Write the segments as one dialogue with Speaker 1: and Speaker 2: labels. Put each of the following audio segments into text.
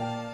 Speaker 1: thank you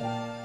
Speaker 1: うん